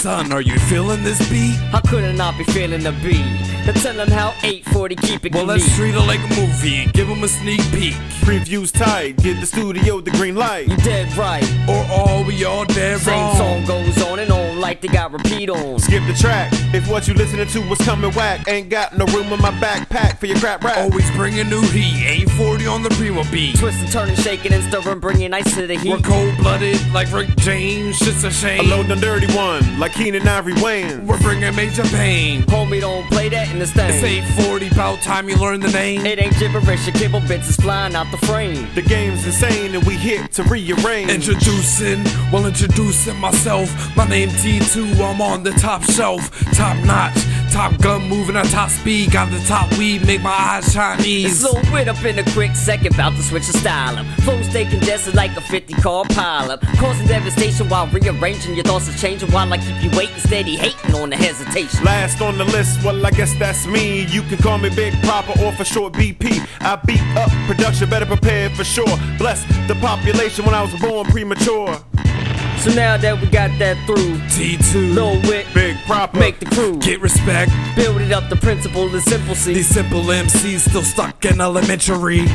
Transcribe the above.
son, are you feeling this beat? How could I not be feeling the beat? Now tell them how 840 keep it Well, let's unique. treat it like a movie and give them a sneak peek. Previews tight, give the studio the green light. You dead right. Or all we all dead Same wrong. song goes on and on like they got repeat on. Skip the track if what you listening to was coming whack. Ain't got no room in my backpack for your crap rap. Always bringing new heat. 840 on the primo beat. Twisting, turning, shaking, and stirring, bringing ice to the heat. We're cold blooded like Rick James. Shit's a A shame. low the dirty one, like Keenen Ivory Wayans. We're bringing major pain. Homie, don't play that in the It's stain. 840, about time you learn the name. It ain't gibberish, your cable bits is flying out the frame. The game's insane and we here to rearrange. Introducing, well, introducing myself. My name T2, I'm on the top shelf. Top notch, top gun moving at top speed. Got the top weed, make my eyes Chinese. Slow wit up in a quick second, bout to switch the style up. Flow stay congested like a 50 car pileup. Causing devastation while rearranging your thoughts are changing while I keep you waiting steady, hating on the hesitation. Last on the list, well, I guess that's me. You can call me Big Papa or for short BP. I beat up production, better prepared for sure. Bless the population when I was born premature. So now that we got that through, T2, Lil Wit, Big proper. make the crew. get respect. Build it up, the principle, the simple C. These simple MCs still stuck in elementary.